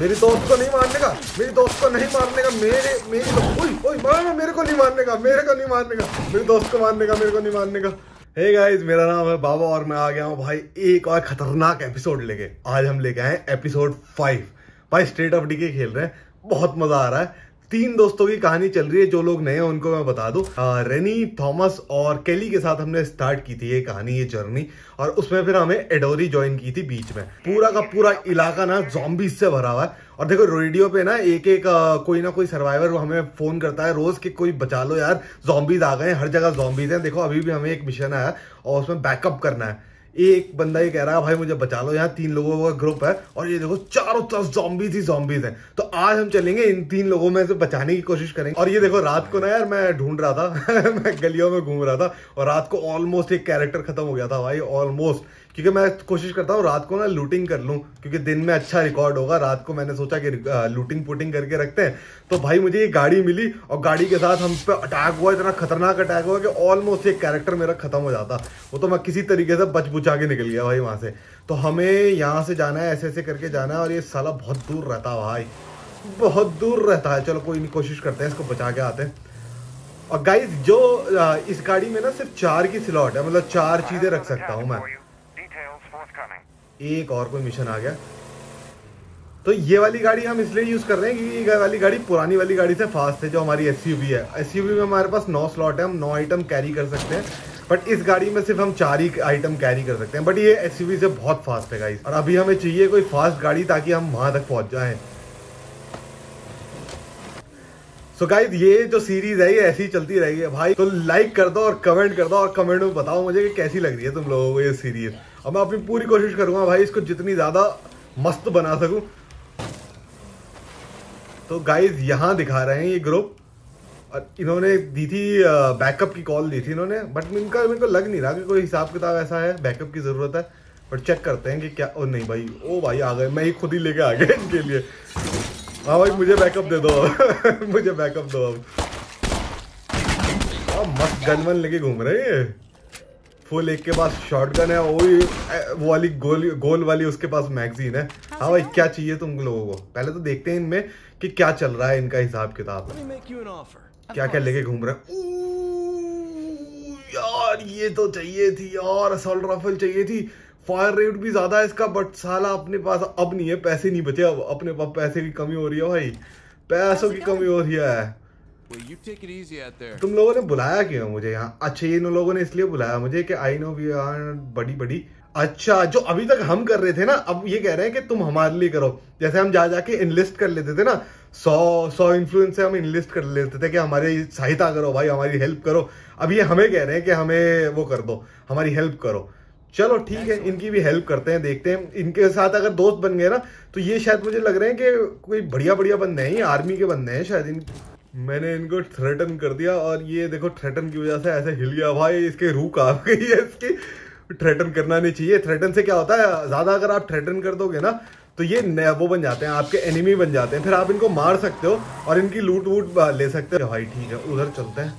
मेरी दोस्त को नहीं मारने का, मेरी दोस्त को नहीं मारने का, मेरे, मेरी ओए ओए, मार मेरे को नहीं मारने का, मेरे को नहीं मारने का, मेरे दोस्त को मारने का, मेरे को नहीं मारने का। हे गाइस मेरा नाम है बाबा और मैं आ गया हूँ भाई एक और खतरनाक एपिसोड लेके। आज हम लेके आए एपिसोड फाइव भाई स्टेट ऑफ़ डी के खेल रहे हैं, बहुत मज़ा आ रहा है। तीन दोस्तों की कहानी चल रही है, जो लोग नए हैं, उनको मैं बता दूँ। रेनी, थॉमस और केली के साथ हमने स्टार्ट की थी ये कहानी, ये जर्नी, और उसमें फिर हमें एडोरी ज्वाइन की थी बीच में। पूरा का पूरा इलाका ना जॉम्बीज से भरा हुआ है, और देखो रेडियो पे ना एक एक कोई ना कोई सर्वाइवर हमें फ़ोन करता है रोज कि कोई बचा लो यार जॉम्बीज आ गए हर जगह जॉम्बीज हैं। देखो अभी भी हमें एक मिशन आया और उसमें बैकअप करना है। एक बंदा ये कह रहा है, भाई मुझे बचा लो यहाँ, तीन लोगों का ग्रुप है और ये देखो चारों तरफ़ जॉम्बीज ही जॉम्बीज हैं। तो आज हम चलेंगे इन तीन लोगों में से बचाने की कोशिश करेंगे। और ये देखो रात को ना यार मैं ढूंढ रहा था, मैं गलियों में घूम रहा था और रात को ऑलमोस्ट एक कैरेक्टर खत्म हो गया था भाई ऑलमोस्ट क्योंकि मैं कोशिश करता हूँ रात को ना लूटिंग कर लूँ, क्योंकि दिन में अच्छा रिकॉर्ड होगा। रात को मैंने सोचा कि लूटिंग पुटिंग करके रखते हैं। तो भाई मुझे ये गाड़ी मिली और गाड़ी के साथ हम पे अटैक हुआ, इतना खतरनाक अटैक हुआ कि ऑलमोस्ट एक कैरेक्टर मेरा खत्म हो जाता। वो तो मैं किसी तरीके से बच बुचा के निकल गया भाई वहाँ से। तो हमें यहाँ से जाना है ऐसे ऐसे करके जाना है और ये साला बहुत दूर रहता है भाई। बहुत दूर रहता है। चलो कोई नहीं, कोशिश करते हैं इसको बचा के आते हैं। और गाइस जो इस गाड़ी में ना सिर्फ़ चार की स्लॉट है मतलब चार चीज़ें रख सकता हूँ मैं। एक और कोई मिशन आ गया। तो ये वाली गाड़ी हम इसलिए यूज़ कर रहे हैं क्योंकि ये वाली गाड़ी पुरानी वाली गाड़ी से फास्ट है, जो हमारी एसयूवी है। एस में हमारे पास नौ स्लॉट है, हम नौ आइटम कैरी कर सकते हैं। बट इस गाड़ी में सिर्फ़ हम चार ही आइटम कैरी कर सकते हैं। बट ये एसयूवी से बहुत फास्ट है गाइस और अभी हमें चाहिए कोई फास्ट गाड़ी ताकि हम वहाँ तक पहुँच जाए। सो so गाइस ये जो सीरीज़ है, ये ऐसी चलती रहेगी। भाई तो लाइक कर दो और कमेंट कर दो और कमेंट में बताओ मुझे कि कैसी लग रही है तुम लोगों को ये सीरीज़ और मैं अपनी पूरी कोशिश करूँगा भाई इसको जितनी ज़्यादा मस्त बना सकूँ। तो गाइज़ यहाँ दिखा रहे हैं ये ग्रुप और इन्होंने दी थी बैकअप की कॉल दी थी इन्होंने बट इनका मेरे को लग नहीं रहा कि कोई हिसाब किताब ऐसा है बैकअप की ज़रूरत है। बट चेक करते हैं कि क्या, ओ नहीं भाई, ओ भाई, आ गए, मैं ही खुद ही लेके आ गया इनके लिए। हाँ भाई, मुझे बैकअप दे दो मुझे बैकअप दो अब। मस्त गन वन लेके घूम रहे हैं फुल एक के पास शॉर्ट गन है वही वो वाली गोल गोल वाली उसके पास मैगजीन है। हाँ भाई क्या चाहिए तुम लोगों को? पहले तो देखते हैं इनमें कि क्या चल रहा है इनका हिसाब किताब। क्या क्या लेके घूम रहे हैं? यार ये तो चाहिए थी यार असॉल्ट राइफल चाहिए थी। फायर रेट भी ज़्यादा है इसका बट साला अपने पास अब नहीं है पैसे नहीं बचे अब अपने पास पैसे की कमी हो रही है भाई। पैसों की कमी हो रही है। तुम लोगों ने बुलाया क्यों मुझे यहाँ? अच्छा ये इन लोगों ने इसलिए बुलाया मुझे कि आई नो वी आर बड़ी बड़ी। अच्छा जो अभी तक हम कर रहे थे ना अब ये कह रहे हैं कि तुम हमारे लिए करो। जैसे हम जा जाके इनलिस्ट कर लेते थे ना सौ सौ इन्फ्लुएंस से हम इनलिस्ट कर लेते थे कि हमारी सहायता करो भाई हमारी हेल्प करो। अब ये हमें कह रहे हैं कि हमें वो कर दो हमारी हेल्प करो। चलो ठीक है इनकी भी हेल्प करते हैं देखते हैं। इनके साथ अगर दोस्त बन गए ना तो ये शायद मुझे लग रहे हैं कि कोई बढ़िया बढ़िया बंदे हैं ये आर्मी के बंदे हैं शायद इन मैंने इनको थ्रेटन कर दिया और ये देखो थ्रेटन की वजह से ऐसे हिल गया भाई इसके रूह काप गई है इसकी थ्रेटन करना नहीं चाहिए। थ्रेटन से क्या होता है? ज़्यादा अगर आप थ्रेटन कर दोगे ना तो ये वो बन जाते हैं आपके एनिमी बन जाते हैं। फिर आप इनको मार सकते हो और इनकी लूट वूट ले सकते हो। भाई ठीक है उधर चलते हैं।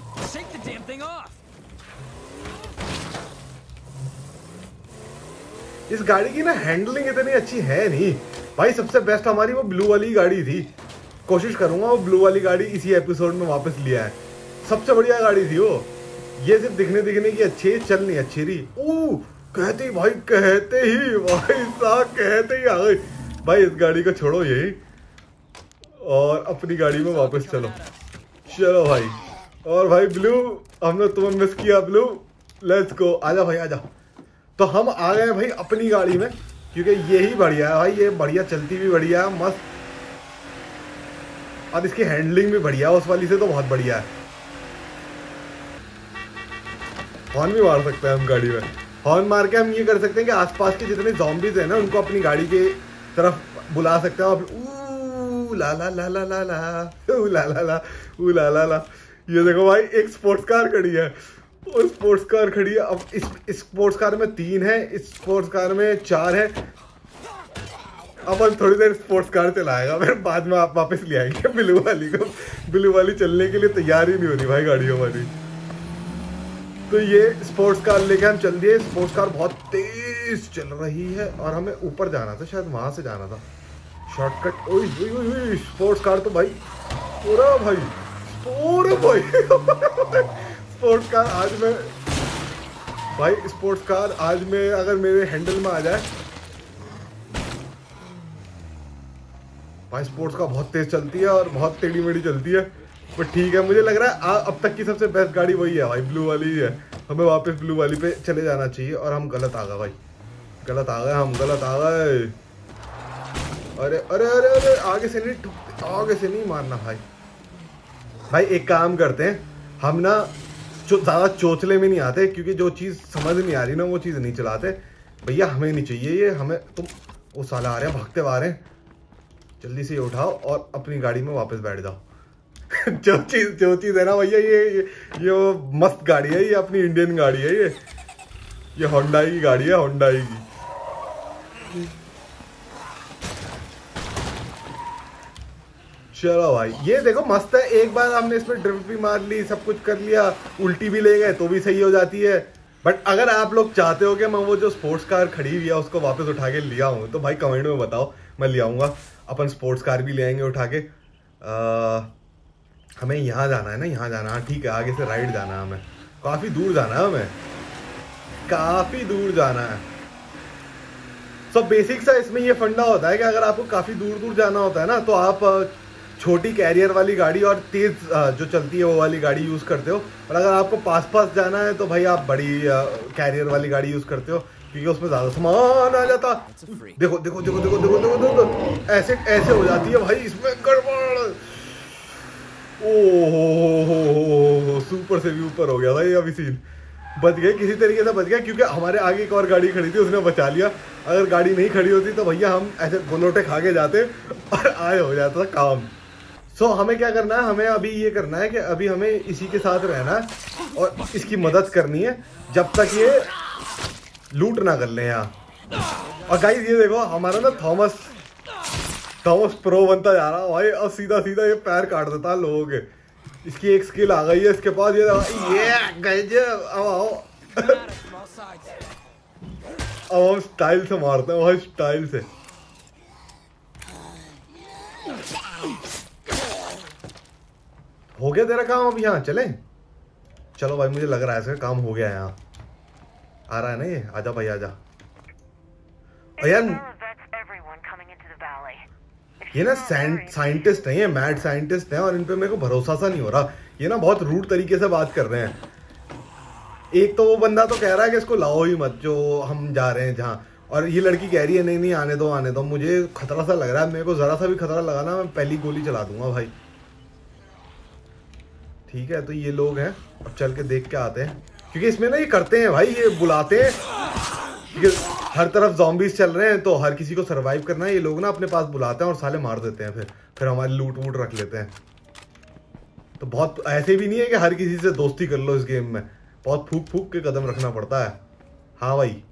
इस गाड़ी की ना हैंडलिंग इतनी अच्छी है नहीं। भाई सबसे बेस्ट हमारी वो ब्लू वाली गाड़ी थी। कोशिश करूँगा वो ब्लू वाली गाड़ी इसी एपिसोड में वापस लिया है। सबसे बढ़िया गाड़ी थी वो। ये सिर्फ़ दिखने दिखने की अच्छी चल नहीं, अच्छी रही। ओ कहते ही भाई, कहते ही, भाई साहब, कहते ही आ गई। भाई, इस गाड़ी को छोड़ो यही और अपनी गाड़ी में वापस चलो। चलो भाई। और भाई, ब्लू, हमने तुम्हें मिस किया, ब्लू। लेट्स गो आजा भाई आजा तो हम आ गए भाई अपनी गाड़ी में, क्योंकि यही बढ़िया है भाई, ये बढ़िया, चलती भी बढ़िया है, मस्त। और इसकी हैंडलिंग भी बढ़िया है, उस वाली से तो बहुत बढ़िया है। हॉर्न भी मार सकते हैं हम गाड़ी में। हॉर्न मार के हम ये कर सकते हैं कि आसपास के जितने जॉम्बीज है ना, उनको अपनी गाड़ी के तरफ़ बुला सकते हैं और ला ला ला ला ला ला ला ला ला ला ला ला। ये देखो भाई, एक स्पोर्ट्स कार खड़ी है। और स्पोर्ट्स कार खड़ी है। अब इस स्पोर्ट्स कार में तीन है, इस स्पोर्ट्स कार में चार है। अब थोड़ी देर स्पोर्ट्स कार चलाएगा, फिर बाद में आप वापस ले आएँगे ब्लू वाली को। ब्लू वाली चलने के लिए तैयार ही नहीं होनी भाई गाड़ी हमारी तो ये स्पोर्ट्स कार लेके हम चल दिए। स्पोर्ट्स कार बहुत तेज चल रही है और हमें ऊपर जाना था, शायद वहाँ से जाना था। शॉर्टकट स्पोर्ट्स कार तो भाई, पूरा भाई पूरा भाई। स्पोर्ट्स कार आज मैं, भाई स्पोर्ट्स कार आज में अगर मेरे हैंडल में आ जाए भाई स्पोर्ट्स का बहुत तेज चलती है और बहुत टेढ़ी मेढ़ी चलती है। बट ठीक है मुझे लग रहा है आ, अब तक की सबसे बेस्ट गाड़ी वही है भाई ब्लू वाली ही हमें वापस ब्लू वाली पे चले जाना चाहिए और हम गलत आ गए भाई। गलत आ गए हम गलत आ गए। अरे अरे अरे अरे आगे से नहीं आगे से नहीं मारना भाई। भाई एक काम करते हैं हम ना ज़्यादा चोचले में नहीं आते क्योंकि जो चीज़ समझ नहीं आ रही ना वो चीज़ नहीं चलाते। भैया हमें नहीं चाहिए ये हमें तुम वो साला आ रहे हैं भागते आ रहे हैं। जल्दी से ये उठाओ और अपनी गाड़ी में वापस बैठ जाओ। जो चीज़ जो चीज़ है ना भैया, ये ये ये वो मस्त गाड़ी है, ये अपनी इंडियन गाड़ी है, ये। ये होंडाई की गाड़ी है होंडाई की। चलो भाई, ये देखो मस्त है, एक बार हमने इसमें ड्रिफ्ट भी मार ली, सब कुछ कर लिया, उल्टी भी ले गए तो भी सही हो जाती है। बट अगर आप लोग चाहते हो कि मैं वो जो स्पोर्ट्स कार खड़ी हुई है, उसको वापस उठा के लिया हूँ तो भाई कमेंट में बताओ, मैं ले आऊँगा। अपन स्पोर्ट्स कार भी ले आएँगे उठा के आ, हमें यहाँ जाना है ना यहाँ जाना है। ठीक है आगे से राइड जाना है हमें। काफ़ी दूर जाना है हमें। काफ़ी दूर जाना है। सो बेसिक सा इसमें ये फंडा होता है कि अगर आपको काफ़ी दूर दूर जाना होता है ना तो आप छोटी कैरियर वाली गाड़ी और तेज जो चलती है वो वाली गाड़ी यूज़ करते हो। और अगर आपको पास पास जाना है तो भाई आप बड़ी कैरियर वाली गाड़ी यूज़ करते हो। क्योंकि उसमें ज़्यादा सामान आ जाता। देखो देखो देखो देखो देखो देखो देखो ऐसे ऐसे हो जाती है भाई इसमें गड़बड़। ओ सुपर से भी ऊपर हो गया भाई अभी सीन बच गए किसी तरीके से बच गया क्योंकि हमारे आगे एक और गाड़ी खड़ी थी उसने बचा लिया। अगर गाड़ी नहीं खड़ी होती तो भैया हम ऐसे गोलोटे खा के जाते और आए हो जाता था काम। सो so, हमें क्या करना है? हमें अभी ये करना है कि अभी हमें इसी के साथ रहना है और इसकी मदद करनी है। जब तक ये लूट ना कर ले यहाँ। और गाइस ये देखो, हमारा ना थॉमस थॉमस प्रो बनता जा रहा। भाई और सीधा सीधा ये पैर काट देता है लोगों इसकी एक स्किल आ गई है, इसके पास ये ये अब आओ। अब हम स्टाइल से मारते हैं, भाई स्टाइल से। हो गया तेरा काम अब यहाँ, चले? चलो भाई, मुझे लग रहा है इसका काम हो गया यहाँ। आ रहा है ना ये? आजा भाई आजा। ये ना साइंटिस्ट है ये मैड साइंटिस्ट है और इन पे मेरे को भरोसा सा नहीं हो रहा। ये ना बहुत रूट तरीके से बात कर रहे हैं। एक तो वो बंदा तो कह रहा है कि इसको लाओ ही मत जो हम जा रहे हैं जहाँ। और ये लड़की कह रही है नहीं नहीं आने दो आने दो। मुझे खतरा सा लग रहा है मेरे को जरा सा भी खतरा लगा ना मैं पहली गोली चला दूँगा भाई। ठीक है तो ये लोग हैं। अब चल के देख के आते हैं। क्योंकि इसमें ना ये करते हैं भाई ये बुलाते हैं। क्योंकि हर तरफ़ जॉम्बीज चल रहे हैं तो हर किसी को सरवाइव करना है। ये लोग ना अपने पास बुलाते हैं और साले मार देते हैं फिर। फिर हमारी लूट वूट रख लेते हैं। तो बहुत ऐसे भी नहीं है कि हर किसी से दोस्ती कर लो इस गेम में। बहुत फूक फूक के कदम रखना पड़ता है। हाँ भाई।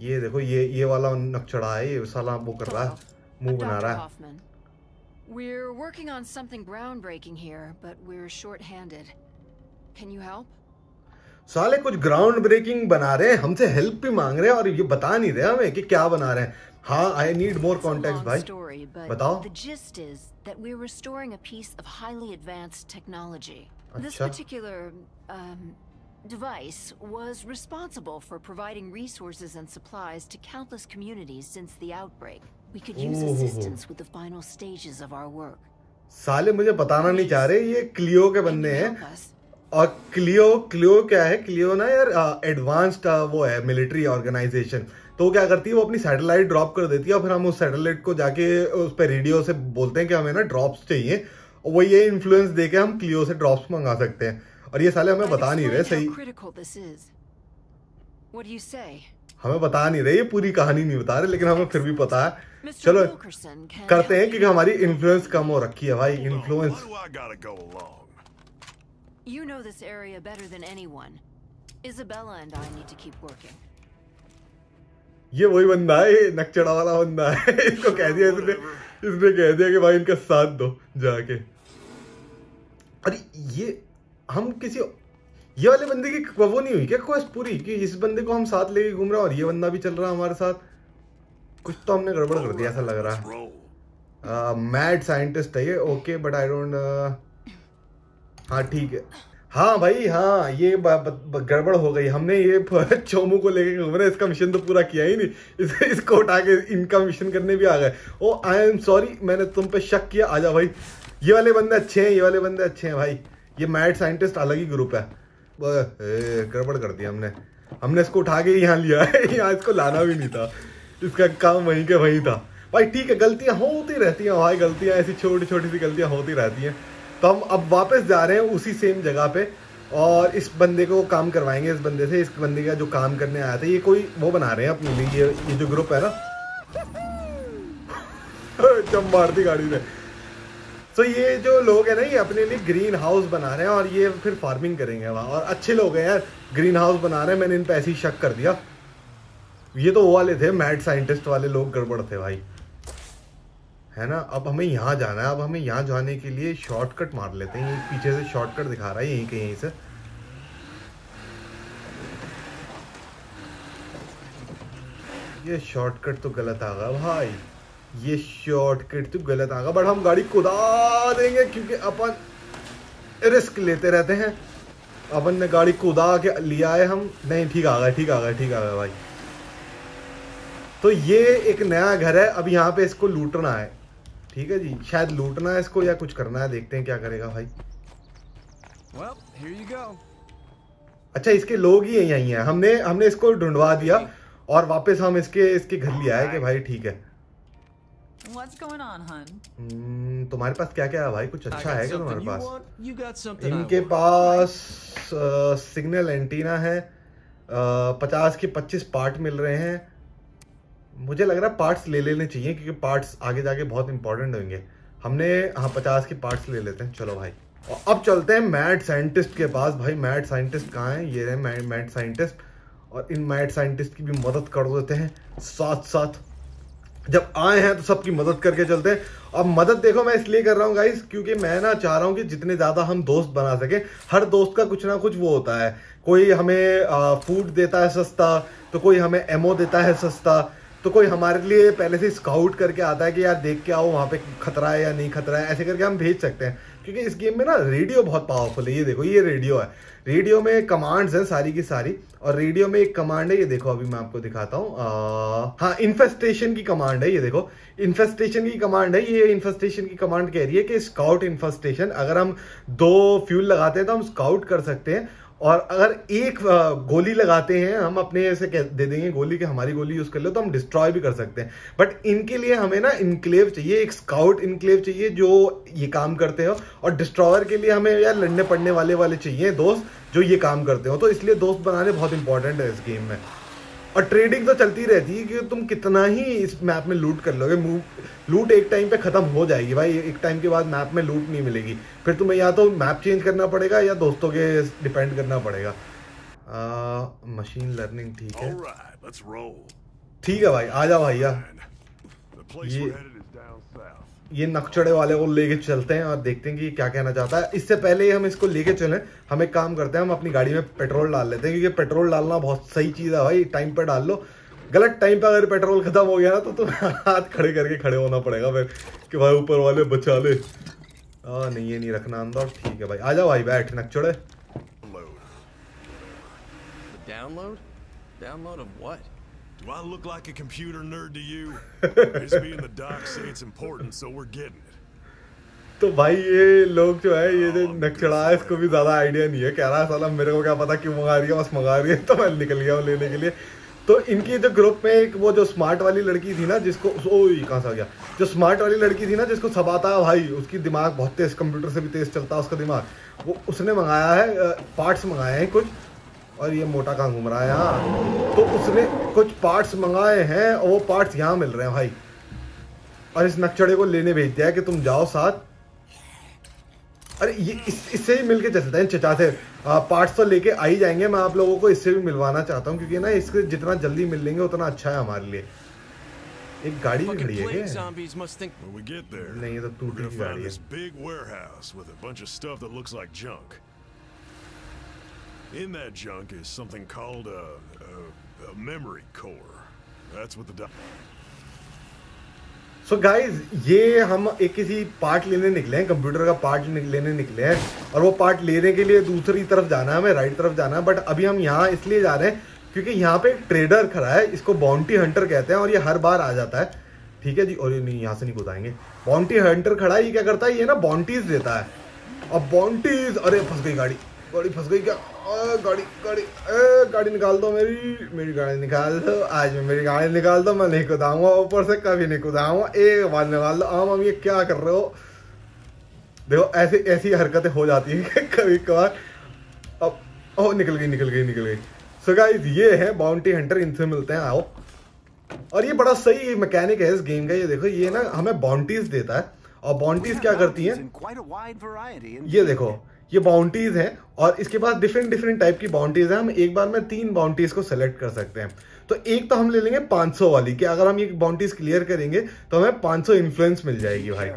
ये देखो ये ये वाला नक्चड़ा है ये साला वो कर रहा है। मुँह बना रहा है। We're working on something groundbreaking here, but we're short-handed. Can you help? साले कुछ ग्राउंड ब्रेकिंग बना रहे हैं हमसे हेल्प भी मांग रहे हैं और ये बता नहीं रहे हमें कि क्या बना रहे हैं हाँ आई नीड मोर कॉन्टेक्ट भाई बताओ The gist is that we're restoring a piece of highly advanced technology. अच्छा? This particular um, device was responsible for providing resources and supplies to countless communities since the outbreak. We could use assistance with the final stages of our work. साले मुझे बताना नहीं चाह रहे ये Clio के बंदे हैं और क्लियो क्लियो क्या है? क्लियो ना यार एडवांस्ड वो है मिलिट्री ऑर्गेनाइजेशन तो क्या करती है? वो अपनी सैटेलाइट ड्रॉप कर देती है और फिर हम उस सैटेलाइट को जाके उस पर रेडियो से बोलते हैं कि हमें ना ड्रॉप्स चाहिए। और वो ये इन्फ्लुएंस देके हम क्लियो से ड्रॉप्स मंगा सकते हैं। और ये साले हमें बता नहीं रहे सही। हमें बता नहीं रहे ये पूरी कहानी नहीं बता रहे लेकिन हमें फिर भी पता है। चलो करते हैं क्योंकि हमारी इन्फ्लुएंस कम हो रखी है भाई influence You know this area better than anyone. Isabella and I need to keep working. ये वही बंदा है नकचड़ा वाला बंदा है। इसको कह दिया इसने इसने कह दिया कि भाई इनका साथ दो जाके। अरे ये हम किसी ये वाले बंदे की वो नहीं हुई क्या क्वेस्ट पूरी? कि इस बंदे को हम साथ लेके घूम रहे हैं और ये बंदा भी चल रहा है हमारे साथ? कुछ तो हमने गड़बड़ कर दिया ऐसा लग रहा है। मैड साइंटिस्ट है ये ओके बट आई डोंट हाँ ठीक है। हाँ भाई हाँ ये गड़बड़ हो गई। हमने ये चोमू को लेके घूम रहे इसका मिशन तो पूरा किया ही नहीं। इस, इसको उठा के इनका मिशन करने भी आ गए। ओ आई एम सॉरी मैंने तुम पे शक किया। आजा भाई ये वाले बंदे अच्छे हैं ये वाले बंदे अच्छे हैं भाई। ये मैड साइंटिस्ट अलग ही ग्रुप है। गड़बड़ कर दिया हमने। हमने इसको उठा के यहाँ लिया है। यहाँ इसको लाना भी नहीं था। इसका काम वहीं के वहीं था। भाई ठीक है गलतियाँ होती रहती हैं। भाई गलतियाँ ऐसी छोटी छोटी सी गलतियाँ होती रहती हैं। तो हम अब वापस जा रहे हैं उसी सेम जगह पे और इस बंदे को काम करवाएँगे, इस बंदे से, इस बंदे का जो काम करने आया था, ये कोई वो बना रहे हैं अपने लिए, ये ये जो ग्रुप है ना? जब मारती गाड़ी में। तो ये जो लोग हैं ना, ये अपने लिए ग्रीन हाउस बना रहे हैं और ये फिर फ़ार्मिंग करेंगे वहाँ। और अच्छे लोग हैं यार ग्रीन हाउस बना रहे हैं, मैंने इन पे ऐसी शक कर दिया। ये तो वो वाले थे मैड साइंटिस्ट वाले लोग, गड़बड़ थे भाई। है ना? अब हमें यहाँ जाना है। अब हमें यहाँ जाने के लिए शॉर्टकट मार लेते हैं। ये पीछे से शॉर्टकट दिखा रहा है, यहीं के यहीं से। ये शॉर्टकट तो गलत आ गया भाई। ये शॉर्टकट तो गलत आ गया। बट हम गाड़ी कुदा देंगे क्योंकि अपन रिस्क लेते रहते हैं। अपन ने गाड़ी कुदा के लिया है हम। नहीं, ठीक आ गया, ठीक आ गया, ठीक आ गया भाई। तो ये एक नया घर है। अब यहाँ पे इसको लूटना है। ठीक है जी शायद लूटना है इसको या कुछ करना है देखते हैं क्या करेगा भाई। Well, here you go. अच्छा इसके लोग ही यही हैं। हमने हमने इसको ढूंढवा दिया और वापस हम इसके इसके घर लिया है कि भाई ठीक है। What's going on, hon? Hmm, तुम्हारे पास क्या क्या है भाई? कुछ अच्छा है क्या तुम्हारे पास? इनके पास सिग्नल एंटीना है पचास के पच्चीस पार्ट मिल रहे हैं। मुझे लग रहा है पार्ट्स ले लेने चाहिए, क्योंकि पार्ट्स आगे जाके बहुत इंपॉर्टेंट होंगे। हमने हाँ पचास के पार्ट्स ले लेते हैं। चलो भाई। और अब चलते हैं मैड साइंटिस्ट के पास। भाई मैड साइंटिस्ट कहाँ हैं? ये रहे मैड साइंटिस्ट और इन मैड साइंटिस्ट की भी मदद कर देते हैं साथ साथ जब आए हैं तो सबकी मदद करके चलते हैं। अब मदद देखो, मैं इसलिए कर रहा हूँ गाइस क्योंकि मैं ना चाह रहा हूँ कि जितने ज़्यादा हम दोस्त बना सके, हर दोस्त का कुछ ना कुछ वो होता है। कोई हमें फ़ूड देता है सस्ता तो कोई हमें एमओ देता है सस्ता। तो कोई हमारे लिए पहले से स्काउट करके आता है कि यार देख के आओ वहाँ पे खतरा है या नहीं खतरा है, ऐसे करके हम भेज सकते हैं। क्योंकि इस गेम में ना रेडियो बहुत पावरफुल है। ये देखो, ये रेडियो है। रेडियो में कमांड्स हैं सारी की सारी और रेडियो में एक कमांड है, ये देखो अभी मैं आपको दिखाता हूँ। हाँ इन्फेस्टेशन की कमांड है, ये देखो। इन्फेस्टेशन की कमांड है, ये इन्फेस्टेशन की कमांड कह रही है कि स्काउट इन्फेस्टेशन अगर हम दो फ्यूल लगाते हैं तो हम स्काउट कर सकते हैं। और अगर एक गोली लगाते हैं, हम अपने ऐसे दे देंगे गोली कि हमारी गोली यूज़ कर लो तो हम डिस्ट्रॉय भी कर सकते हैं। बट इनके लिए हमें ना इनक्लेव चाहिए, एक स्काउट इनक्लेव चाहिए जो ये काम करते हो। और डिस्ट्रॉयर के लिए हमें यार लड़ने पड़ने वाले वाले चाहिए दोस्त जो ये काम करते हो। तो इसलिए दोस्त बनाने बहुत इंपॉर्टेंट है इस गेम में। और ट्रेडिंग तो चलती रहती है कि तुम कितना ही इस मैप में लूट कर लोगे। लूट एक टाइम पे ख़त्म हो जाएगी भाई। एक टाइम के बाद मैप में लूट नहीं मिलेगी। फिर तुम्हें या तो मैप चेंज करना पड़ेगा या दोस्तों के डिपेंड करना पड़ेगा। मशीन लर्निंग ठीक है। ठीक है भाई आ जाओ भैया। ये ये नक्चड़े वाले को लेके चलते हैं और देखते हैं कि क्या कहना चाहता है। इससे पहले हम इसको लेके चलें। हम एक काम करते हैं, हम अपनी गाड़ी में पेट्रोल डाल लेते हैं, क्योंकि पेट्रोल डालना बहुत सही चीज़ है भाई। टाइम पे डाल लो। गलत टाइम पे अगर पेट्रोल खत्म हो गया ना तो तुम्हें हाथ खड़े करके खड़े होना पड़ेगा फिर, कि भाई ऊपर वाले बचा ले। हाँ नहीं, ये नहीं रखना अंदर। ठीक है भाई। आ जाओ भाई, बैठ, नक्चड़े। Download? Download of what? Do I look like a computer nerd to you? Me and the doc say it's important, so we're getting it. तो भाई ये लोग जो है ये जो नक्चड़ा है इसको भी ज़्यादा आइडिया नहीं है। कह रहा है साला मेरे को क्या पता क्यों मंगा रही है बस मंगा रही है। तो मैं निकल गया हूँ लेने के लिए। तो इनकी जो ग्रुप में एक वो जो स्मार्ट वाली लड़की थी ना जिसको ओ कहाँ से आ गया? जो स्मार्ट वाली लड़की थी ना जिसको सब आता है भाई उसकी दिमाग बहुत तेज कंप्यूटर से भी तेज चलता है उसका दिमाग। वो उसने मंगाया है पार्ट्स मंगाए हैं कुछ। और ये मोटा कहाँ घूम रहा है यहाँ तो उसने कुछ पार्ट्स मंगाए हैं और वो पार्ट्स यहाँ मिल रहे हैं भाई। और इस नक्चड़े को लेने भेज दिया है कि तुम जाओ साथ। अरे ये इस, इससे ही मिलके चलते हैं चचा से पार्ट्स तो लेके आ ही जाएँगे मैं आप लोगों को इससे भी मिलवाना चाहता हूँ क्योंकि ना इसके जितना जल्दी मिल लेंगे उतना अच्छा है हमारे लिए। एक गाड़ी भी खड़ी है क्या? नहीं ये तो टूटी गाड़ी है। In that junk is something called a, a, a memory core. That's what the. So so guys ये हम एक किसी पार्ट लेने निकले हैं कंप्यूटर का पार्ट लेने निकले हैं और वो पार्ट लेने के लिए दूसरी तरफ़ जाना है हमें राइट तरफ़ जाना है बट अभी हम यहाँ इसलिए जा रहे हैं क्योंकि यहाँ पे एक ट्रेडर खड़ा है इसको बाउंटी हंटर कहते हैं और ये हर बार आ जाता है। ठीक है जी? और ये नहीं यहाँ से नहीं बताएँगे। बाउंटी हंटर खड़ा है ये क्या करता है? ये ना बाउंटीज देता है। और बाउंटीज अरे फंस गई गाड़ी गाड़ी फंस गई क्या? गाड़ी गाड़ी ए, गाड़ी निकाल दो मेरी मेरी गाड़ी निकाल दो आज मैं मेरी गाड़ी निकाल दो मैं नहीं कुदाऊँगा ऊपर से कभी नहीं कुदाऊँगा एक बार निकाल दो। आम हम ये क्या कर रहे हो? देखो ऐसी ऐसी हरकतें हो जाती है कभी कभार अब ओ निकल गई निकल गई निकल गई। सो गाइस ये है बाउंटी हंटर इनसे मिलते हैं आओ। और ये बड़ा सही मैकेनिक है इस गेम का ये देखो ये ना हमें बाउंटीज देता है। और बाउंटीज क्या करती हैं? ये देखो ये बाउंड्रीज हैं और इसके पास डिफरेंट डिफरेंट टाइप की बाउंड्रीज हैं। हम एक बार में तीन बाउंड्रीज को सेलेक्ट कर सकते हैं। तो एक तो हम ले लेंगे 500 वाली कि अगर हम ये बाउंटीज क्लियर करेंगे तो हमें 500 इन्फ्लुएंस मिल जाएगी भाई।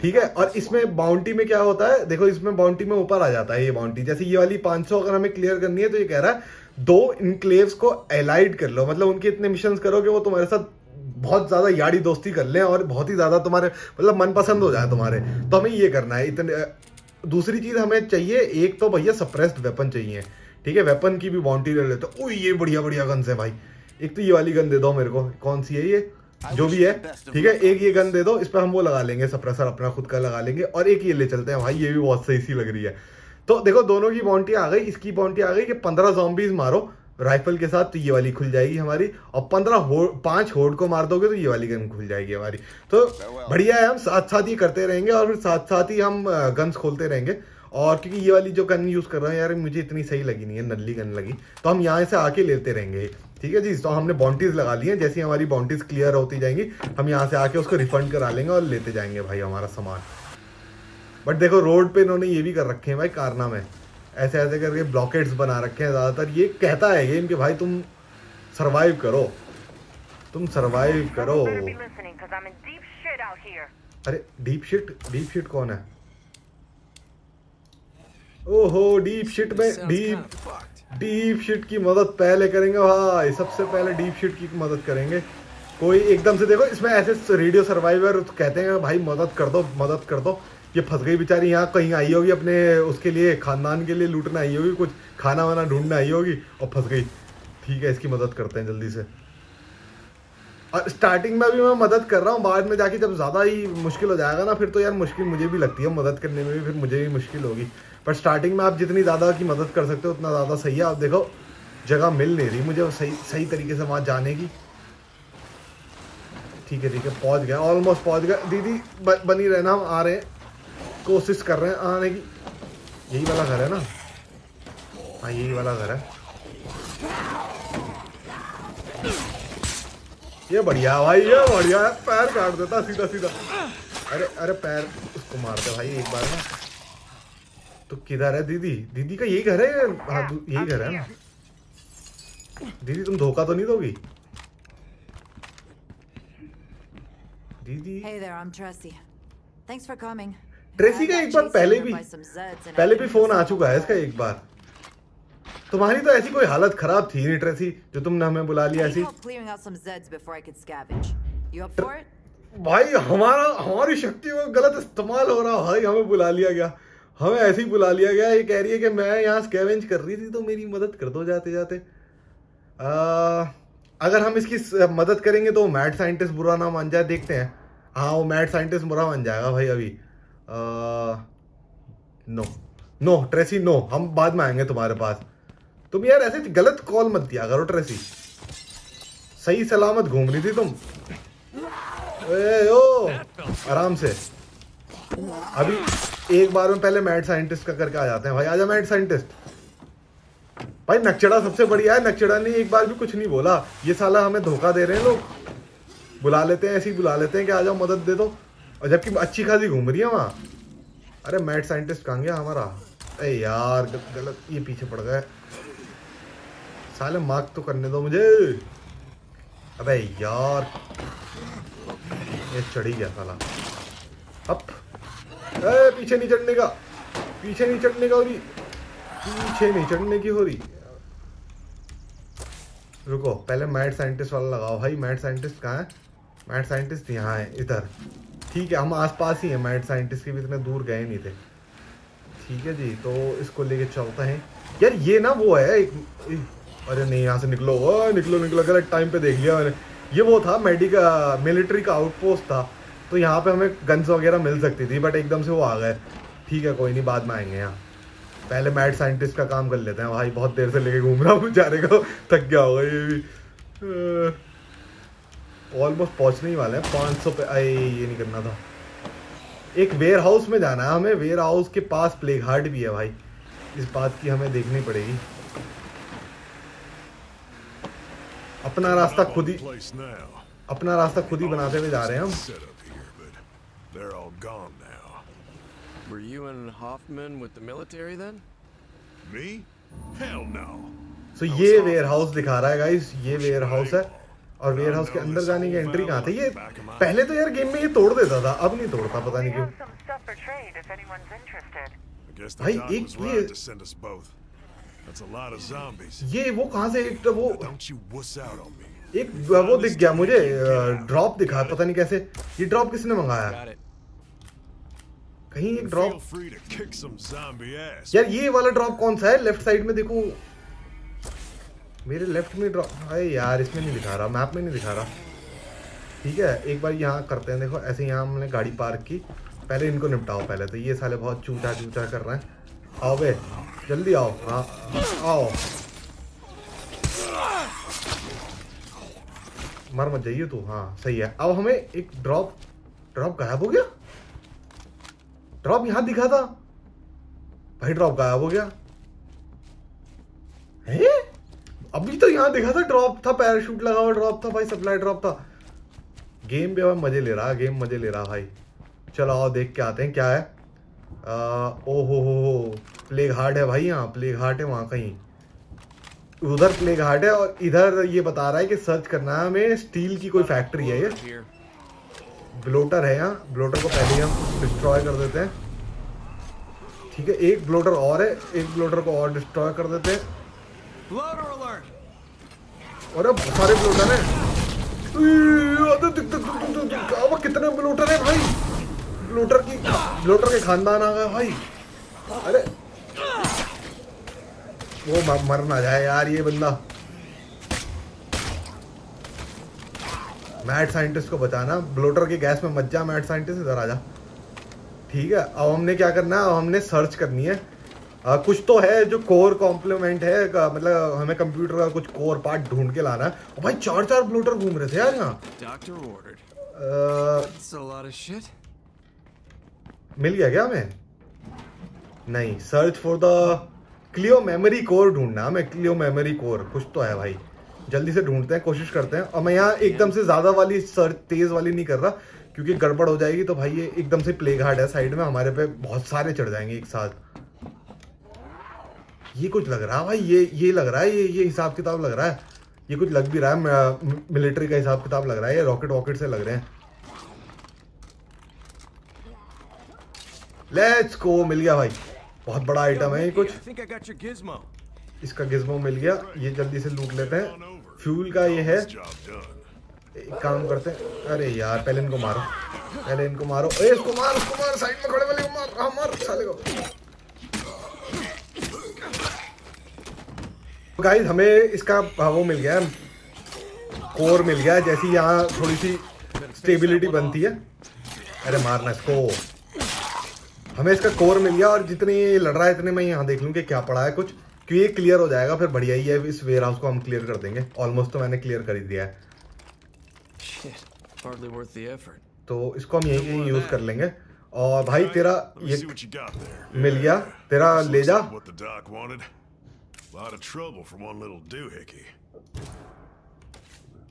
ठीक है? और इसमें बाउंड्री में क्या होता है? देखो, इसमें बाउंड्री में ऊपर आ जाता है ये बाउंड्री जैसे ये वाली 500 अगर हमें क्लियर करनी है तो ये कह रहा है, दो इनक्लेव्स को एलाइड कर लो। मतलब उनके इतने मिशन करो कि वो तुम्हारे साथ बहुत ज़्यादा यारी दोस्ती कर लें और बहुत ही ज़्यादा तुम्हारे मतलब मनपसंद हो जाए तुम्हारे। तो हमें ये करना है। इतने दूसरी चीज़ हमें चाहिए, एक तो भैया सप्रेस्ड वेपन चाहिए। ठीक है वेपन की भी बाउंड्री ले लेते ओ ये बढ़िया बढ़िया गन्स है भाई। एक तो ये वाली गन दे दो मेरे को। कौन सी है ये? जो भी है। ठीक है, एक ये गन दे दो, इस पर हम वो लगा लेंगे सप्रेसर अपना खुद का लगा लेंगे, और एक ये ले चलते हैं। भाई, ये भी बहुत सही सी लग रही है। तो देखो, दोनों की बाउंड्री आ गई, इसकी बाउंड्री आ गई कि पंद्रह जॉम्बीज मारो। राइफल के साथ तो ये वाली खुल जाएगी हमारी। और पंद्रह हो, पाँच होड को मार दोगे तो ये वाली गन खुल जाएगी हमारी। तो बढ़िया है हम साथ साथ ही करते रहेंगे और फिर साथ साथ ही हम गन्स खोलते रहेंगे। और क्योंकि ये वाली जो गन यूज़ कर रहे हैं यार, मुझे इतनी सही लगी नहीं है, नल्ली गन लगी। तो हम यहाँ से आके लेते रहेंगे। ठीक है जी? तो हमने बाउंड्रीज लगा ली है। जैसे हमारी बाउंड्रीज क्लियर होती जाएँगी, हम यहाँ से आके उसको रिफंड करा लेंगे और लेते जाएँगे भाई हमारा सामान। बट देखो रोड पे इन्होंने ये भी कर रखे हैं भाई कारना में ऐसे ऐसे करके ब्लॉकेट्स बना रखे हैं ज़्यादातर। ये कहता है गेम कि भाई तुम सरवाइव करो। तुम सरवाइव करो। अरे डीप शिट डीप शिट कौन है? ओहो डीप शिट में डीप डीप शिट की मदद पहले करेंगे। भाई सबसे पहले डीप शिट की मदद करेंगे। कोई एकदम से देखो इसमें ऐसे रेडियो सर्वाइवर कहते हैं भाई मदद कर दो मदद कर दो। ये फंस गई बेचारी, यहाँ कहीं आई होगी अपने, उसके लिए, खानदान के लिए लूटना आई होगी, कुछ खाना वाना ढूंढना आई होगी, और फंस गई। ठीक है, इसकी मदद करते हैं जल्दी से। और स्टार्टिंग में भी मैं मदद कर रहा हूँ, बाद में जाके जब ज़्यादा ही मुश्किल हो जाएगा ना, फिर तो यार मुश्किल मुझे भी लगती है मदद करने में भी, फिर मुझे भी मुश्किल होगी। पर स्टार्टिंग में आप जितनी ज़्यादा की मदद कर सकते हो, उतना ज़्यादा सही है। आप देखो, जगह मिल नहीं रही मुझे, सही सही तरीके से वहाँ जाने की। ठीक है ठीक है, पहुँच गया ऑलमोस्ट पहुँच गया दीदी बनी रहना हम आ रहे हैं। कोशिश कर रहे हैं आने की। यही वाला घर है ना? हाँ यही वाला घर है। ये बढ़िया भाई ये बढ़िया है। पैर काट देता सीधा सीधा। अरे अरे पैर उसको मारते भाई एक बार ना। तो किधर है दीदी? दीदी का यही घर है हाँ यही घर है ना? दीदी तुम धोखा तो नहीं दोगी? दीदी। Hey there, I'm Tracy. Thanks for coming. Tracy का एक बार पहले भी पहले भी फ़ोन आ चुका है इसका एक बार। तुम्हारी तो ऐसी कोई हालत खराब थी नहीं ट्रेसी जो तुमने हमें बुला लिया ऐसी। भाई हमारा हमारी शक्ति को गलत इस्तेमाल हो रहा भाई हमें बुला लिया गया। हमें ऐसे ही बुला लिया गया ये कह रही है कि मैं यहाँ स्कैवेंज कर रही थी तो मेरी मदद कर दो जाते जाते। आ, अगर हम इसकी मदद करेंगे तो मैड साइंटिस्ट बुरा ना मान जाए देखते हैं। हाँ वो मैड साइंटिस्ट बुरा मान जाएगा भाई अभी। नो नो ट्रेसी नो हम बाद में आएँगे तुम्हारे पास। तुम यार ऐसे गलत कॉल मत दिया करो ट्रेसी सही सलामत घूम रही थी तुम। ए, ओ आराम से। अभी एक बार में पहले मैड साइंटिस्ट का करके आ जाते हैं भाई। आजा मैड साइंटिस्ट भाई नक्चड़ा सबसे बढ़िया है। नक्चड़ा ने एक बार भी कुछ नहीं बोला। ये साला हमें धोखा दे रहे हैं लोग। बुला लेते हैं ऐसे ही बुला लेते हैं कि आ जाओ मदद दे दो। और जबकि अच्छी खासी घूम रही है वहाँ। अरे मैट साइंटिस्ट कहाँ गया हमारा? अरे यार गलत ये पीछे पड़ गए। साले मार्क तो करने दो मुझे। अबे यार। ये चढ़ी गया साला। अप ए, पीछे नहीं चढ़ने का। पीछे नहीं चढ़ने का हो रही। पीछे नहीं चढ़ने की हो रही। रुको पहले मैड साइंटिस्ट वाला लगाओ। भाई मैड साइंटिस्ट कहाँ है? मैड साइंटिस्ट यहाँ है इधर। ठीक है हम आसपास ही हैं मैड साइंटिस्ट के भी इतने दूर गए नहीं थे। ठीक है जी तो इसको लेके चलते हैं। यार ये ना वो है एक, अरे नहीं यहाँ से निकलो ओ, निकलो निकलो गलत टाइम पे देख लिया मैंने। ये वो था मेडिका मिलिट्री का आउटपोस्ट था तो यहाँ पे हमें गन्स वगैरह मिल सकती थी बट एकदम से वो आ गए। ठीक है कोई नहीं बाद में आएँगे यहाँ। पहले मैड साइंटिस्ट का काम कर लेते हैं। भाई बहुत देर से लेके घूम रहा हूँ बेचारे को थक गया होगा ये भी। ऑलमोस्ट पहुँचने ही वाले हैं पाँच सौ पे अरे ये नहीं करना था एक वेयर हाउस में जाना है हमें वेयर हाउस के पास प्ले हार्ट भी है भाई इस बात की हमें देखनी पड़ेगी अपना रास्ता खुद ही अपना रास्ता खुद ही बनाते हुए जा रहे हैं हम They're all gone now. Were you and Hoffman with the military then? Me? Hell no. So so, ये वेयर हाउस दिखा रहा है गाइस ये वेयर हाउस है और वेयर हाउस के अंदर जाने की एंट्री कहाँ थी? ये पहले तो यार गेम में ये तोड़ देता था अब नहीं तोड़ता पता नहीं क्यों। भाई एक ये ये वो कहाँ से एक वो एक वो दिख गया मुझे ड्रॉप दिखा पता नहीं कैसे। ये ड्रॉप किसने मंगाया? कहीं एक ड्रॉप यार ये वाला ड्रॉप कौन सा है? लेफ़्ट साइड में देखो। मेरे लेफ़्ट में ड्रॉप अरे यार, इसमें नहीं दिखा रहा मैप में नहीं दिखा रहा। ठीक है, एक बार यहाँ करते हैं, देखो, ऐसे यहाँ हमने गाड़ी पार्क की। पहले इनको निपटाओ पहले तो ये साले बहुत चूचा चूचा कर रहे हैं। आओ बे, जल्दी आओ। हाँ आओ। मर मत जाइए तू। हाँ सही है। अब हमें एक ड्रॉप ड्रॉप गायब हो गया? ड्रॉप यहाँ दिखा था। भाई ड्रॉप गायब हो गया। है? अभी तो यहाँ देखा था ड्रॉप था पैराशूट लगा हुआ ड्रॉप था भाई सप्लाई ड्रॉप था। गेम पे भाई मज़े ले रहा गेम मज़े ले रहा भाई। चलो आओ देख के आते हैं क्या है। ओ हो हो प्लेग हार्ट है भाई यहाँ प्ले घाट है वहाँ कहीं। उधर प्ले घाट है और इधर ये बता रहा है कि सर्च करना है हमें स्टील की कोई फैक्ट्री है ये। ब्लोटर है यहाँ ब्लोटर को पहले हम डिस्ट्रॉय कर देते हैं। ठीक है, एक ब्लोटर और है, एक ब्लोटर को और डिस्ट्रॉय कर देते हैं। अब सारे ब्लोटर हैं। अब कितने ब्लोटर है भाई? ब्लोटर की ब्लोटर के खानदान आ गए भाई। अरे। वो मर ना जाए यार ये बंदा। मैड साइंटिस्ट को बचाना। ब्लोटर के गैस में मत जा मैड साइंटिस्ट इधर आ जा। ठीक है, अब हमने क्या करना है? अब हमने सर्च करनी है। आ, कुछ तो है जो कोर कॉम्प्लीमेंट है मतलब हमें कंप्यूटर का कुछ कोर पार्ट ढूंढ के लाना है। भाई चार चार ब्लोटर घूम रहे थे यार यहाँ। मिल गया क्या हमें? नहीं search for the Cleo memory core ढूंढना हमें क्लियो मेमोरी कोर कुछ तो है भाई। जल्दी से ढूंढते हैं कोशिश करते हैं। और मैं यहाँ एकदम से ज़्यादा वाली सर्च तेज वाली नहीं कर रहा क्योंकि गड़बड़ हो जाएगी तो भाई ये एकदम से प्ले घाट है साइड में हमारे पे बहुत सारे चढ़ जाएँगे एक साथ। ये कुछ लग रहा है भाई ये ये लग रहा है ये ये हिसाब किताब लग रहा है। ये कुछ लग भी रहा है मिलिट्री का हिसाब किताब लग रहा है ये रॉकेट वॉकेट से लग रहे हैं। लेट्स गो मिल गया भाई। बहुत बड़ा आइटम है ये कुछ। इसका गिज्मो मिल गया। ये जल्दी से लूट लेते हैं। फ्यूल का ये है। एक काम करते हैं। अरे यार पहले इनको मारो। पहले इनको मारो। ए इसको मार उसको मार साइड में खड़े वाले को मार। हाँ मार साले को। गाइस हमें इसका वो मिल गया कोर मिल गया जैसी यहाँ थोड़ी सी स्टेबिलिटी बनती है। अरे मारना इसको। हमें इसका कोर मिल गया और जितने ये लड़ रहा है इतने मैं यहाँ देख लूँ कि क्या पड़ा है कुछ। क्योंकि ये क्लियर हो जाएगा फिर बढ़िया ही है। इस वेयर हाउस को हम क्लियर कर देंगे। ऑलमोस्ट तो मैंने क्लियर कर ही दिया है। तो इसको हम यही यूज़ कर लेंगे। और भाई तेरा ये मिल गया। तेरा ले जा।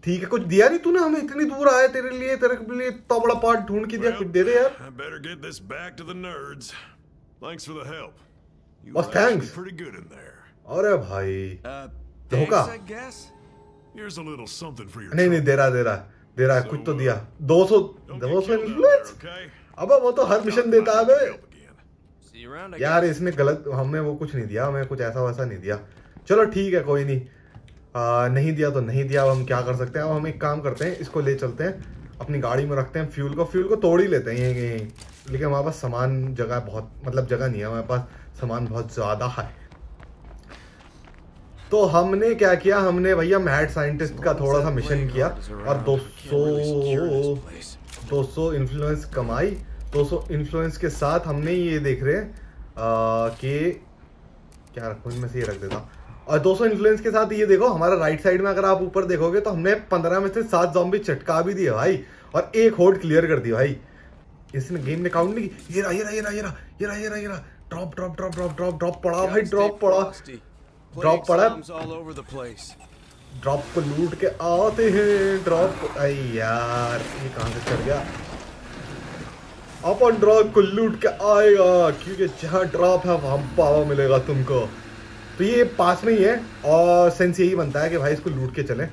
ठीक है कुछ दिया नहीं तूने हमें? इतनी दूर आए तेरे लिए तेरे लिए इतना बड़ा पार्ट ढूंढ के दिया कुछ दे दे यार। Thanks for the help. You बस thanks pretty good in there. अरे भाई uh, धोखा Here's a little something for your नहीं नहीं दे रहा दे रहा दे रहा कुछ तो दिया। 200 200 इन्फ्लुएंस अबे वो तो हर मिशन देता है। बे यार इसने गलत हमें वो कुछ नहीं दिया हमें कुछ ऐसा वैसा नहीं दिया। चलो ठीक है कोई नहीं। आ, नहीं दिया तो नहीं दिया अब हम क्या कर सकते हैं? अब हम एक काम करते हैं इसको ले चलते हैं अपनी गाड़ी में रखते हैं फ्यूल को फ्यूल को तोड़ ही लेते हैं यहीं यहीं। लेकिन हमारे पास सामान जगह बहुत मतलब जगह नहीं है हमारे पास सामान बहुत ज़्यादा है। तो हमने क्या किया हमने भैया मैड साइंटिस्ट का थोड़ा सा मिशन किया और 200 200 इन्फ्लुएंस कमाई 200 इन्फ्लुएंस के साथ हमने ये देख रहे हैं कि क्या रखूँ इनमें से ये रख देता और 200 इन्फ्लुएंस के साथ ये देखो हमारा राइट साइड में अगर आप ऊपर देखोगे तो हमने 15 में से सात जॉम्बी चटका भी दिए भाई और एक होल्ड क्लियर कर दिया भाई। इसने गेम ने काउंट नहीं की ये रहा ये रहा ये रहा ये रहा ये रहा ये रहा ये रहा। Drop drop drop drop drop drop पड़ा भाई ड्रॉप पड़ा। ड्रॉप पड़ा। ड्रॉप को लूट के आते हैं ड्रॉप अरे यार ये कहाँ से चढ़ गया? अपन ड्रॉप को लूट के आएगा, क्योंकि जहाँ ड्रॉप है, वहाँ पावा मिलेगा तुमको। तो ये पास में ही है, और सेंस यही बनता है कि भाई इसको लूट के चले।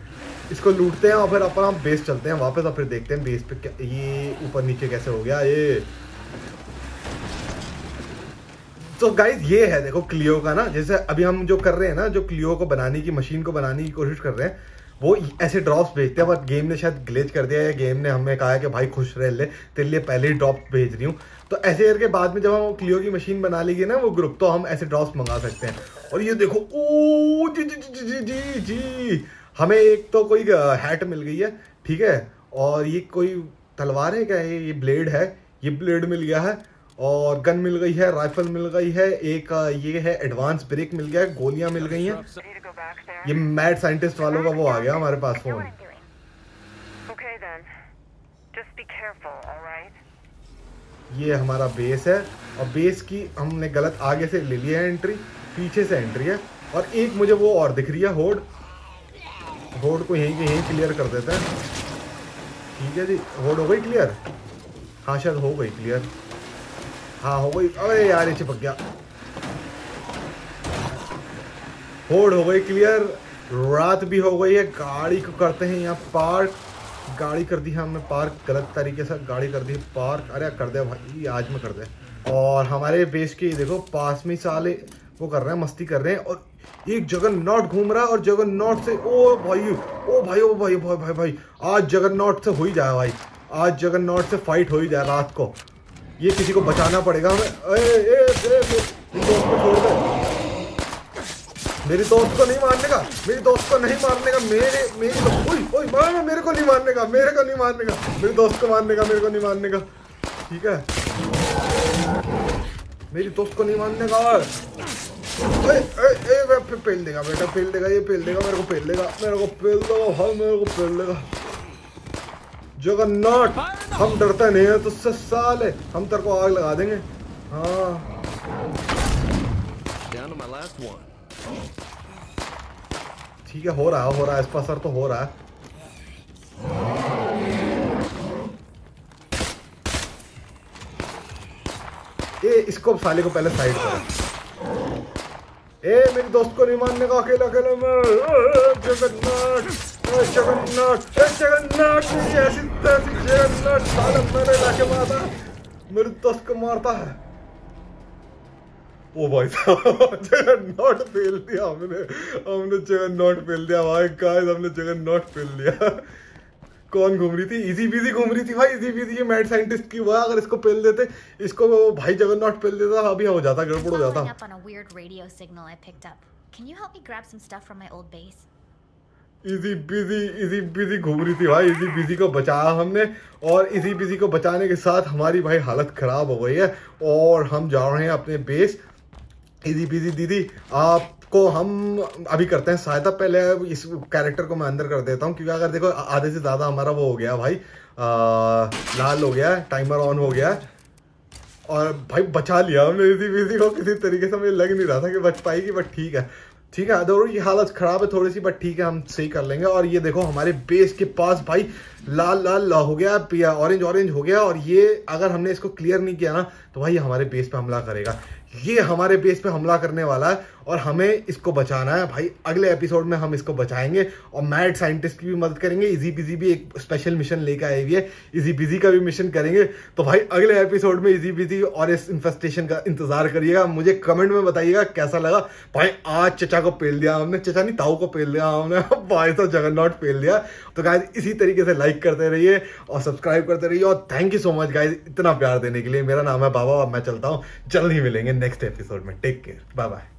इसको लूटते हैं और फिर अपन हम बेस चलते हैं वापस और फिर देखते हैं बेस पे क्या ये ऊपर नीचे कैसे हो गया, ये। तो गाइज़ ये है, देखो क्लियो का ना, जैसे अभी हम जो कर रहे हैं ना, जो क्लियो को बनाने की मशीन को बनाने की कोशिश कर रहे हैं वो ऐसे ड्रॉप्स भेजते हैं, बट गेम ने शायद ग्लेच कर दिया है गेम ने हमें कहा है कि भाई खुश रह ले, तेरे लिए पहले ही ड्रॉप्स भेज रही हूँ। तो ऐसे करके बाद में जब हम क्लियो की मशीन बना लेगी ना वो ग्रुप तो हम ऐसे ड्रॉप्स मंगा सकते हैं। और ये देखो ओ जी जी जी जी जी जी हमें एक तो कोई हैट मिल गई है, ठीक है? और ये कोई तलवार है क्या? ये ये ब्लेड है, ये ब्लेड मिल गया है। और गन मिल गई है राइफल मिल गई है, एक ये है एडवांस ब्रेक मिल गया है, गोलियाँ मिल गई हैं। ये मैड साइंटिस्ट वालों का वो आ गया हमारे पास फ़ोन ये हमारा बेस है और बेस की हमने गलत आगे से ले लिया है एंट्री पीछे से एंट्री है और एक मुझे वो और दिख रही है होड होड को यहीं के यहीं क्लियर कर देते हैं। ठीक है जी होड हो गई क्लियर हाँ शायद हो गई क्लियर हाँ हो गई। अरे यार ये चिपक गया। होड हो गई क्लियर रात भी हो गई है, गाड़ी को करते हैं यहाँ पार्क गाड़ी कर दी है हमने पार्क गलत तरीके से गाड़ी कर दी पार्क अरे कर दे भाई, आज में कर दे। और हमारे बेस के, देखो, पास में साले वो कर रहे हैं, मस्ती कर रहे हैं, और एक जगन नॉट घूम रहा है, और जगन नॉट से, ओ भाई ओ भाई ओ भाई भाई भाई भाई, आज जगन नॉट से हो ही जाए भाई, आज जगन नॉट से फाइट हो ही जाए रात को। ये किसी को बचाना पड़ेगा हमें। छोड़ दे। मेरी दोस्त को नहीं मारने का मेरी दोस्त को नहीं मारने का मेरे मेरी ओए ओए मार मेरे को नहीं मारने का मेरे को नहीं मारने का मेरी दोस्त को मारने का मेरे को नहीं मारने का। ठीक है? मेरी दोस्त को नहीं मारने का। ए, ए, पेल देगा बेटा पेल देगा ये पेल देगा मेरे को पेल देगा मेरे को पेल देगा हाँ मेरे को पेल देगा। जगन्नाथ हम डरते नहीं है तुझसे साले हम तेरे को आग लगा देंगे। हाँ। ठीक है, हो रहा, है रहा है इस पर असर तो हो रहा है। ए, इसको साले को पहले साइड कर। ए, मेरी दोस्त को नहीं मानने का अकेला अकेला मैं। जगन्नाथ जगन्नाथ जगन्नाथ, ऐसी जगन्नाथ, साला मेरे इलाके में आता मेरे दोस्त को मारता है। ओ भाई साहब जगन नॉट फेल दिया हमने हमने जगन नॉट फेल दिया भाई गाइस हमने जगन नॉट फेल दिया कौन घूम रही थी इजी बिज़ी घूम रही थी भाई इजी बिज़ी ये मैड साइंटिस्ट की हुआ अगर इसको पेल देते इसको भाई जगन्नाथ पेल देता अभी हो जाता गड़बड़ हो जाता. Can you help me grab some stuff from my old base? Easy busy easy busy घूम रही थी भाई इजी बिज़ी को बचाया हमने और इजी बिज़ी को बचाने के साथ हमारी भाई हालत खराब हो गई है और हम जा रहे हैं अपने बेस इजी बिज़ी दीदी। आप को हम अभी करते हैं सहायता। पहले इस कैरेक्टर को मैं अंदर कर देता हूँ क्योंकि अगर देखो आधे से ज़्यादा हमारा वो हो गया भाई। आ, लाल हो गया टाइमर ऑन हो गया। और भाई बचा लिया हमने बिज़ी को। किसी तरीके से मुझे लग नहीं रहा था कि बच पाएगी बट ठीक है। ठीक है दोनों की हालत खराब है थोड़ी सी बट ठीक है हम सही कर लेंगे। और ये देखो हमारे बेस के पास भाई लाल लाल हो गया पिया ऑरेंज ऑरेंज हो गया। और ये अगर हमने इसको क्लियर नहीं किया ना तो भाई हमारे बेस पे हमला करेगा। ये हमारे बेस पे हमला करने वाला है और हमें इसको बचाना है। भाई, अगले एपिसोड में हम इसको बचाएँगे और मैड साइंटिस्ट की भी मदद करेंगे। इजी बिज़ी भी एक स्पेशल मिशन लेकर आई हुई है। इजी बिज़ी का भी मिशन करेंगे। तो भाई, अगले एपिसोड में इजी बिज़ी और इस इन्फेस्टेशन का इंतज़ार करिएगा। मुझे कमेंट में बताइएगा कैसा लगा। भाई, आज चचा को पेल दिया हमने। चचा नहीं, ताऊ को पेल दिया हमने। भाई तो जगन्नाथ पेल दिया। तो गाइज़ इसी तरीके से लाइक करते रहिए और सब्सक्राइब करते रहिए। और thank you so much guys इतना प्यार देने के लिए। मेरा नाम है बाबा मैं चलता हूँ। जल्द ही मिलेंगे। नेक्स्ट एपिसोड में. Take care bye bye